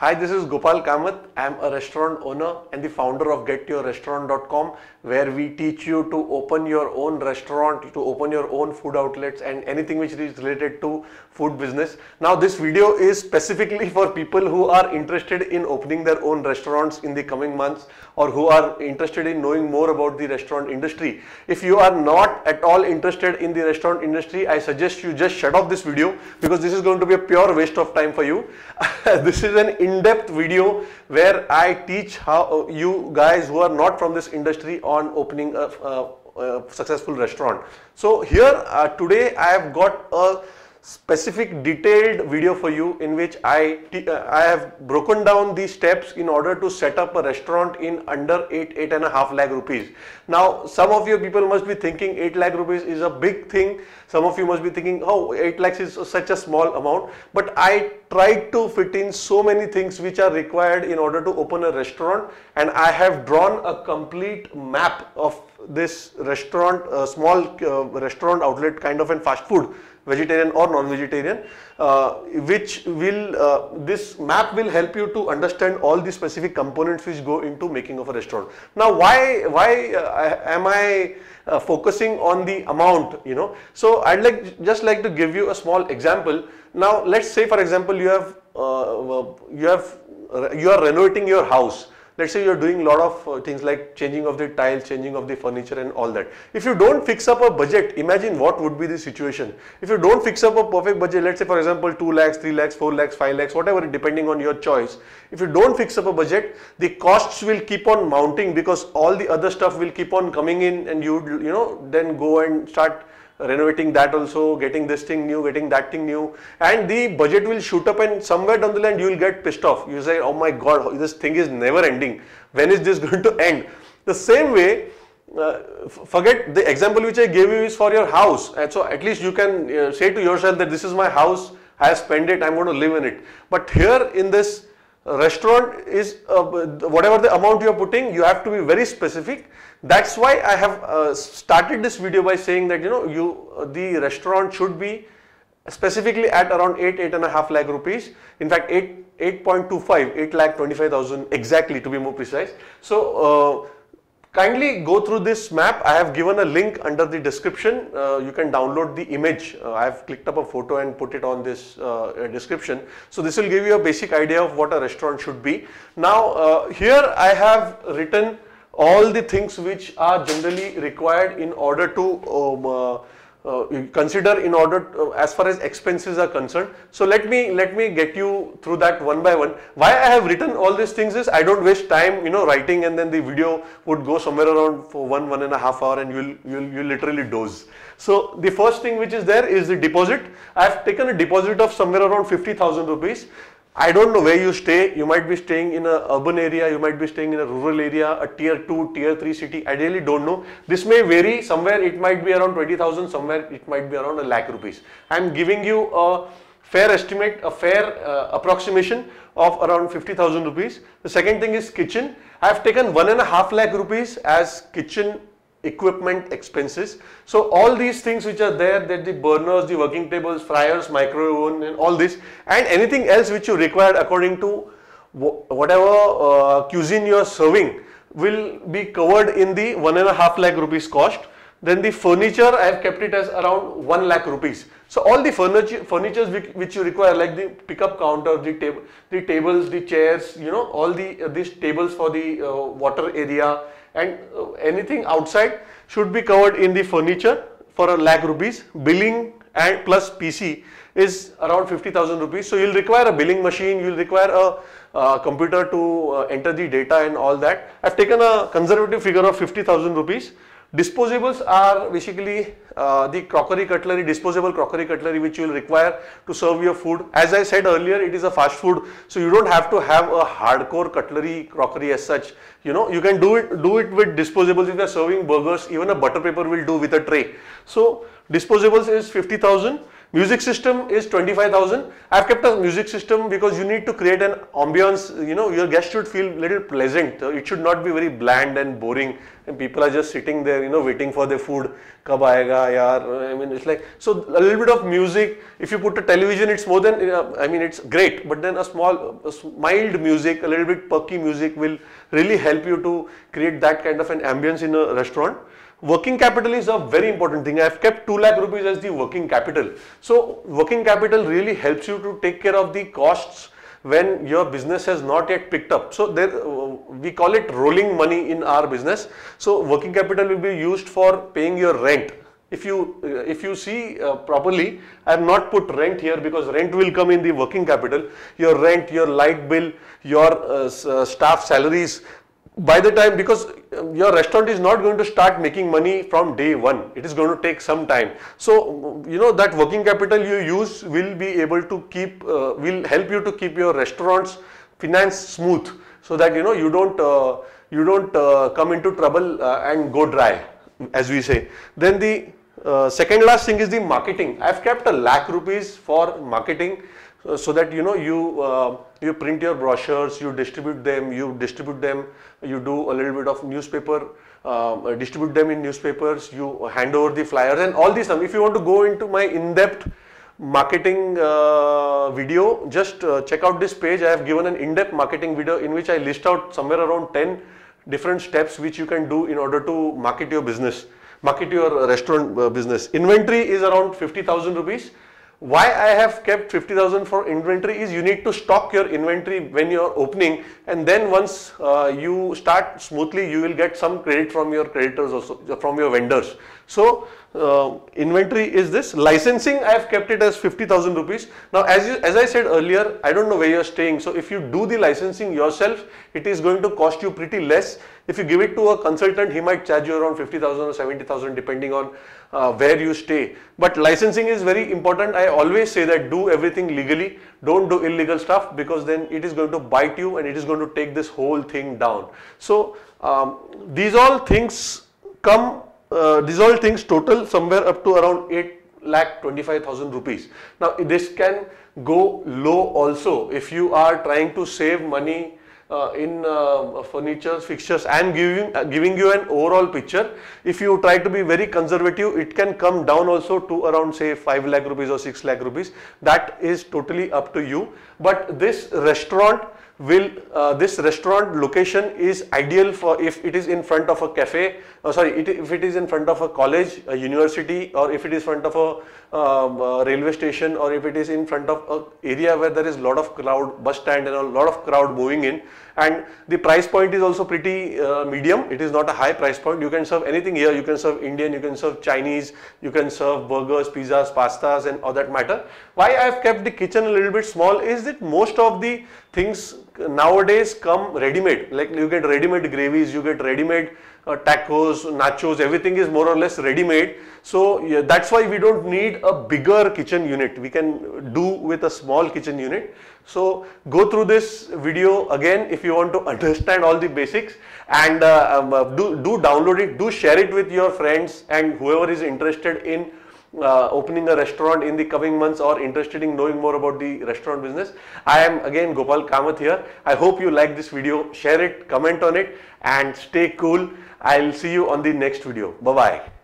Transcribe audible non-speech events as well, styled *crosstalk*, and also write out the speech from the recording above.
Hi, this is Gopal Kamath. I'm a restaurant owner and the founder of getyourrestaurant.com where we teach you to open your own restaurant, to open your own food outlets and anything which is related to food business. Now this video is specifically for people who are interested in opening their own restaurants in the coming months or who are interested in knowing more about the restaurant industry. If you are not at all interested in the restaurant industry, I suggest you just shut off this video because this is going to be a pure waste of time for you. *laughs* this is an in-depth video where I teach how uh, you guys who are not from this industry on opening a, a, a successful restaurant. So here uh, today I have got a specific detailed video for you in which I, uh, I have broken down the steps in order to set up a restaurant in under 8, 8 and a half lakh rupees. Now some of you people must be thinking 8 lakh rupees is a big thing. Some of you must be thinking oh 8 lakhs is such a small amount but I tried to fit in so many things which are required in order to open a restaurant and I have drawn a complete map of this restaurant, a small uh, restaurant outlet kind of and fast food vegetarian or non-vegetarian, uh, which will, uh, this map will help you to understand all the specific components which go into making of a restaurant. Now, why, why uh, am I uh, focusing on the amount, you know? So, I'd like, just like to give you a small example. Now, let's say for example, you have, uh, you have, you are renovating your house let's say you're doing a lot of uh, things like changing of the tiles, changing of the furniture and all that. If you don't fix up a budget, imagine what would be the situation. If you don't fix up a perfect budget, let's say for example 2 lakhs, 3 lakhs, 4 lakhs, 5 lakhs, whatever depending on your choice. If you don't fix up a budget, the costs will keep on mounting because all the other stuff will keep on coming in and you you know then go and start renovating that also, getting this thing new, getting that thing new, and the budget will shoot up and somewhere down the line you will get pissed off. You say, oh my god, this thing is never ending. When is this *laughs* going to end? The same way, uh, forget the example which I gave you is for your house. And so at least you can uh, say to yourself that this is my house, I have spent it, I'm going to live in it. But here in this restaurant is uh, whatever the amount you are putting, you have to be very specific. That's why I have uh, started this video by saying that you know you uh, the restaurant should be specifically at around 8 8 and a half lakh rupees. In fact 8 8.25 8 lakh 25,000 exactly to be more precise. So uh, kindly go through this map. I have given a link under the description. Uh, you can download the image. Uh, I have clicked up a photo and put it on this uh, description. So this will give you a basic idea of what a restaurant should be. Now here I have written all the things which are generally required in order to um, uh, consider in order to, uh, as far as expenses are concerned. So let me let me get you through that one by one. Why I have written all these things is I don't waste time you know writing and then the video would go somewhere around for one one and a half hour and you'll you'll you literally doze. So the first thing which is there is the deposit. I have taken a deposit of somewhere around 50,000 rupees. I don't know where you stay. You might be staying in a urban area, you might be staying in a rural area, a tier 2, tier 3 city. I really don't know. This may vary. Somewhere it might be around 20,000, somewhere it might be around a lakh rupees. I am giving you a fair estimate, a fair uh, approximation of around 50,000 rupees. The second thing is kitchen. I have taken one and a half lakh rupees as kitchen equipment expenses. So all these things which are there that the burners, the working tables, fryers, microwave oven and all this and anything else which you require according to whatever uh, cuisine you are serving will be covered in the one and a half lakh rupees cost. Then the furniture I have kept it as around 1 lakh rupees. So all the furniture furnitures which, you require like the pickup counter, the table, the tables, the chairs, you know all the uh, these tables for the uh, water area and uh, anything outside should be covered in the furniture for a lakh rupees. Billing and plus PC is around 50,000 rupees. So you'll require a billing machine, you'll require a computer to uh, enter the data and all that. I've taken a conservative figure of 50,000 rupees. Disposables are basically uh, the crockery cutlery, disposable crockery cutlery which you will require to serve your food. As I said earlier, it is a fast food, so you don't have to have a hardcore cutlery crockery as such. You know, you can do it do it with disposables. If you are serving burgers, even a butter paper will do with a tray. So disposables is 50,000. Music system is 25,000. I've kept a music system because you need to create an ambience, you know, your guest should feel little pleasant. It should not be very bland and boring and people are just sitting there, you know, waiting for their food. Kab aayega, yaar. I mean, it's like, so a little bit of music. If you put a television, it's more than, I mean, it's great. But then a small, a mild music, a little bit perky music will really help you to create that kind of an ambience in a restaurant working capital is a very important thing. I have kept 2 lakh rupees as the working capital. So working capital really helps you to take care of the costs when your business has not yet picked up. So there, we call it rolling money in our business. So working capital will be used for paying your rent. If you uh, if you see uh, properly, I have not put rent here because rent will come in the working capital. Your rent, your light bill, your uh, uh staff salaries, by the time because um, your restaurant is not going to start making money from day one. It is going to take some time. So you know that working capital you use will be able to keep uh, will help you to keep your restaurants finance smooth so that you know you don't uh, you don't uh, come into trouble uh, and go dry as we say. Then the uh, second last thing is the marketing. I've kept a lakh rupees for marketing uh, so that you know you uh, you print your brochures you distribute them you distribute them you do a little bit of newspaper uh, distribute them in newspapers you hand over the flyers and all these if you want to go into my in-depth marketing uh, video just uh, check out this page. I have given an in-depth marketing video in which i list out somewhere around 10 different steps which you can do in order to market your business market your restaurant uh, business. Inventory is around 50000 rupees why I have kept 50,000 for inventory is you need to stock your inventory when you are opening and then once uh, you start smoothly you will get some credit from your creditors also from your vendors. So uh, inventory is this licensing I have kept it as 50,000 rupees. Now as you, as I said earlier I don't know where you are staying so if you do the licensing yourself it is going to cost you pretty less. If you give it to a consultant he might charge you around 50,000 or 70,000 depending on uh, where you stay. But licensing is very important. I always say that do everything legally. Don't do illegal stuff because then it is going to bite you and it is going to take this whole thing down. So um, these all things come, uh, these all things total somewhere up to around 8 lakh 25,000 rupees. Now this can go low also if you are trying to save money uh, in uh, furniture, fixtures and giving, uh, giving you an overall picture. If you try to be very conservative, it can come down also to around say 5 lakh rupees or 6 lakh rupees. That is totally up to you. But this restaurant will uh, this restaurant location is ideal for if it is in front of a cafe uh, sorry it, if it is in front of a college a university or if it is front of a, um, a railway station or if it is in front of a area where there is lot of crowd bus stand and a lot of crowd moving in and the price point is also pretty uh, medium. It is not a high price point. You can serve anything here. You can serve indian you can serve chinese you can serve burgers pizzas pastas and all that matter. Why i have kept the kitchen a little bit small is that most of the things nowadays come ready-made. Like you get ready-made gravies you get ready-made uh, tacos nachos everything is more or less ready-made. So yeah, that's why we don't need a bigger kitchen unit. We can do with a small kitchen unit. So go through this video again if you want to *laughs* understand all the basics. And uh, um, uh, do, do download it. Do share it with your friends and whoever is interested in uh, opening a restaurant in the coming months or interested in knowing more about the restaurant business. I am again Gopal Kamath here. I hope you like this video. Share it, comment on it and stay cool. I'll see you on the next video. Bye-bye.